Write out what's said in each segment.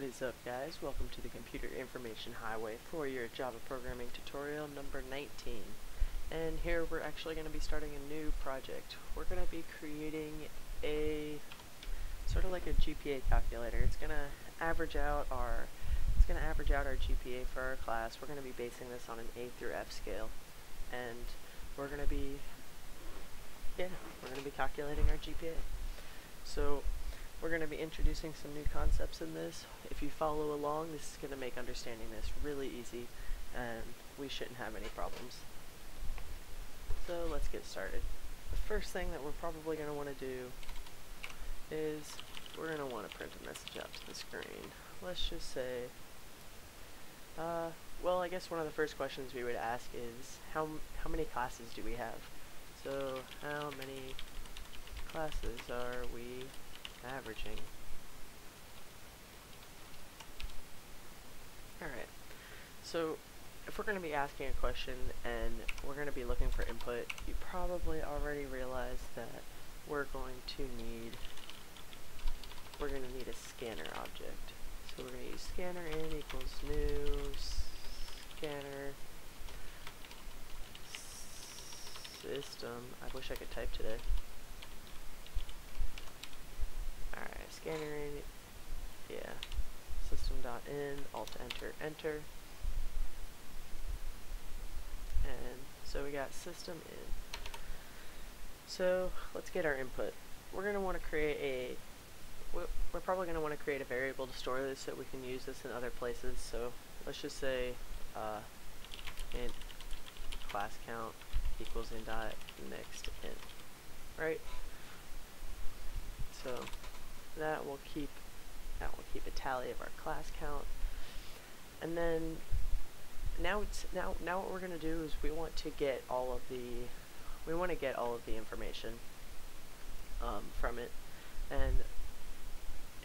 What is up guys? Welcome to the Computer Information Highway for your Java programming tutorial number 19. And here we're actually going to be starting a new project. We're going to be creating a sort of like a GPA calculator. It's going to average out our it's going to average out our GPA for our class. We're going to be basing this on an A through F scale. And we're going to be yeah, we're going to be calculating our GPA. So we're going to be introducing some new concepts in this. If you follow along, this is going to make understanding this really easy, and we shouldn't have any problems. So let's get started. The first thing that we're probably going to want to do is we're going to want to print a message out to the screen. Let's just say, uh, well, I guess one of the first questions we would ask is how how many classes do we have? So how many classes are we averaging. Alright, so if we're going to be asking a question and we're going to be looking for input, you probably already realize that we're going to need we're going to need a scanner object. So we're going to use scanner in equals new scanner system. I wish I could type today. Scanner in, yeah, system.in, alt enter, enter. And so we got system in. So let's get our input. We're going to want to create a, we're probably going to want to create a variable to store this so we can use this in other places. So let's just say uh, int class count equals in dot next int, right? So that will keep that will keep a tally of our class count. And then now it's now now what we're gonna do is we want to get all of the we want to get all of the information um, from it. And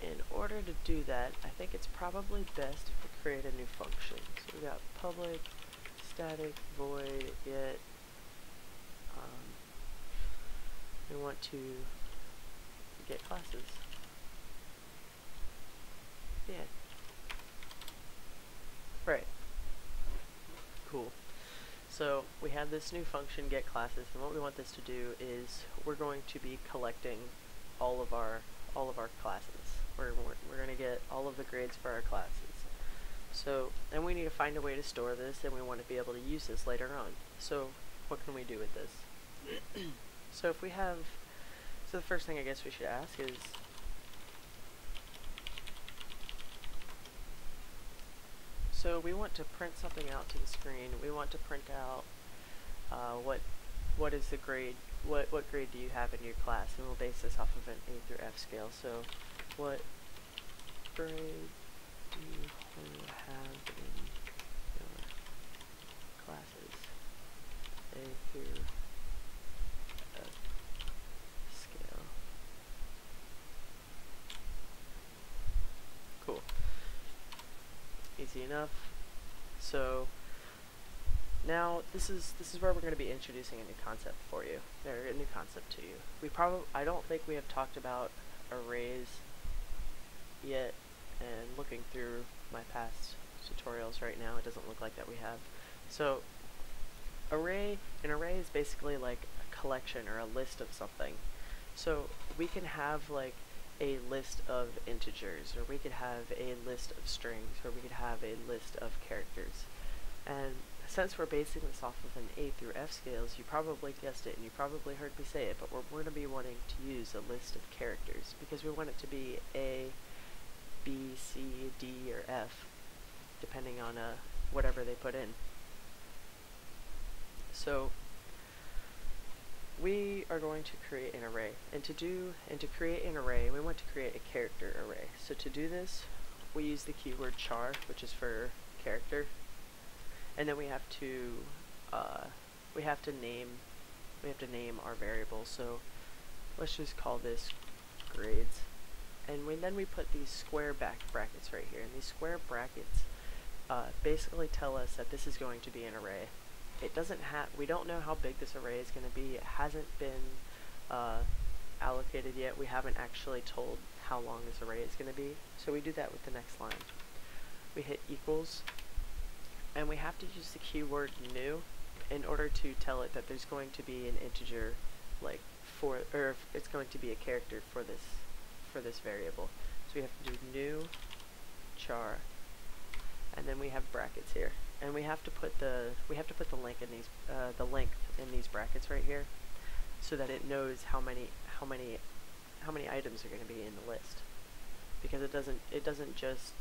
in order to do that I think it's probably best if we create a new function. So we got public static void get um, we want to get classes yeah. Right. Cool. So we have this new function get classes and what we want this to do is we're going to be collecting all of our all of our classes. We're, we're, we're going to get all of the grades for our classes. So then we need to find a way to store this and we want to be able to use this later on. So what can we do with this? so if we have, so the first thing I guess we should ask is So we want to print something out to the screen. We want to print out uh, what what is the grade, what, what grade do you have in your class, and we'll base this off of an A through F scale. So what grade do you have in your classes? A through F scale. Cool easy enough. So now this is this is where we're going to be introducing a new concept for you, or a new concept to you. We probably I don't think we have talked about arrays yet, and looking through my past tutorials right now, it doesn't look like that we have. So array an array is basically like a collection or a list of something. So we can have like a list of integers, or we could have a list of strings, or we could have a list of characters. And since we're basing this off of an A through F scales, you probably guessed it and you probably heard me say it, but we're, going to be wanting to use a list of characters because we want it to be A, B, C, D, or F, depending on uh, whatever they put in. So we are going to create an array. And to do and to create an array we want to create a character array. So to do this we use the keyword char which is for character. And then we have to uh, we have to name we have to name our variable. So let's just call this grades. And we, then we put these square back brackets right here. And these square brackets uh, basically tell us that this is going to be an array it doesn't have, we don't know how big this array is going to be. It hasn't been uh, allocated yet. We haven't actually told how long this array is going to be. So we do that with the next line. We hit equals, and we have to use the keyword new in order to tell it that there's going to be an integer, like for, or it's going to be a character for this, for this variable. So we have to do new char, and then we have brackets here, and we have to put the, we have to put the length in these, uh, the length in these brackets right here, so that it knows how many, how many, how many items are going to be in the list, because it doesn't, it doesn't just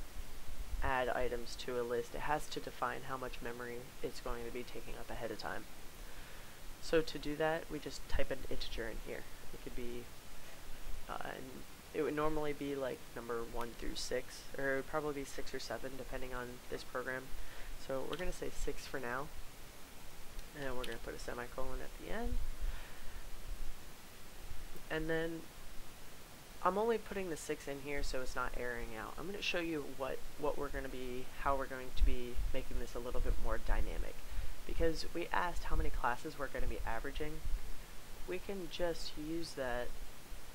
add items to a list, it has to define how much memory it's going to be taking up ahead of time. So to do that, we just type an integer in here. It could be, uh, and it would normally be like number 1 through 6, or it would probably be 6 or 7 depending on this program. So we're going to say 6 for now, and we're going to put a semicolon at the end. And then I'm only putting the 6 in here so it's not airing out. I'm going to show you what, what we're going to be, how we're going to be making this a little bit more dynamic. Because we asked how many classes we're going to be averaging. We can just use that,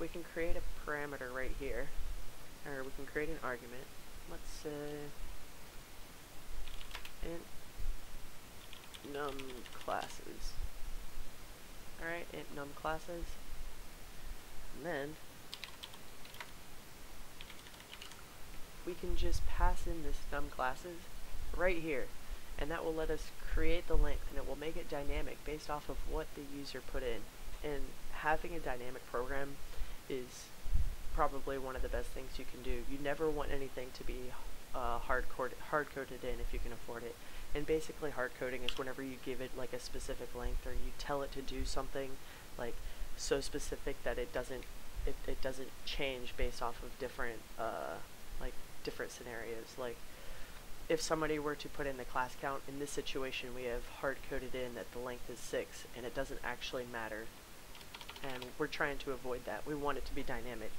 we can create a parameter right here, or we can create an argument. Let's say int num classes. Alright, int num classes. And then we can just pass in this num classes right here and that will let us create the length and it will make it dynamic based off of what the user put in and having a dynamic program is probably one of the best things you can do you never want anything to be uh, hard, hard coded in if you can afford it and basically hard coding is whenever you give it like a specific length or you tell it to do something like so specific that it doesn't it, it doesn't change based off of different uh, like different scenarios. Like if somebody were to put in the class count, in this situation we have hard coded in that the length is 6 and it doesn't actually matter. And we're trying to avoid that. We want it to be dynamic.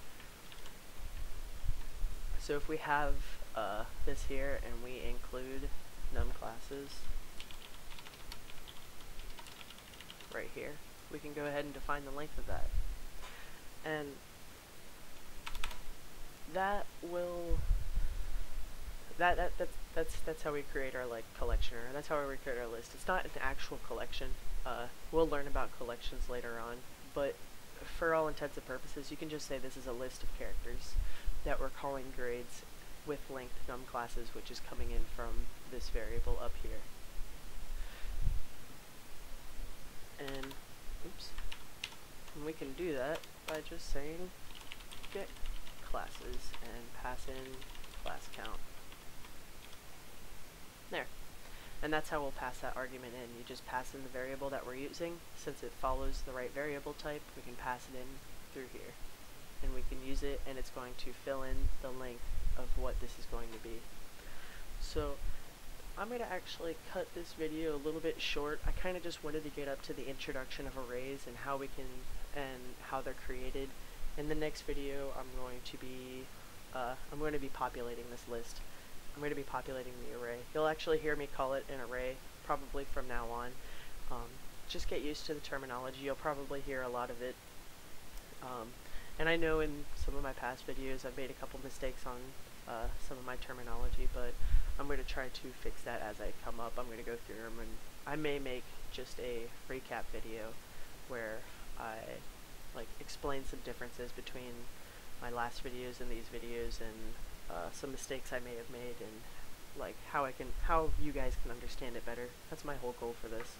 So if we have uh, this here and we include num classes right here, we can go ahead and define the length of that. And that will that, that that's that's that's how we create our like collection or that's how we create our list. It's not an actual collection. Uh, we'll learn about collections later on, but for all intents and purposes, you can just say this is a list of characters that we're calling grades with length num classes, which is coming in from this variable up here. And oops, and we can do that by just saying get classes and pass in class count. There. And that's how we'll pass that argument in. You just pass in the variable that we're using. Since it follows the right variable type, we can pass it in through here. And we can use it, and it's going to fill in the length of what this is going to be. So, I'm going to actually cut this video a little bit short. I kind of just wanted to get up to the introduction of arrays and how we can, and how they're created. In the next video, I'm going to be, uh, I'm going to be populating this list. I'm going to be populating the array. You'll actually hear me call it an array, probably from now on. Um, just get used to the terminology. You'll probably hear a lot of it. Um, and I know in some of my past videos I've made a couple mistakes on uh, some of my terminology, but I'm going to try to fix that as I come up. I'm going to go through them, and I may make just a recap video where I like explain some differences between my last videos and these videos and uh, some mistakes I may have made and like how I can how you guys can understand it better. That's my whole goal for this.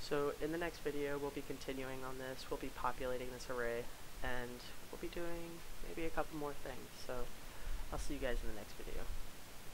So in the next video we'll be continuing on this, we'll be populating this array and we'll be doing maybe a couple more things. So I'll see you guys in the next video.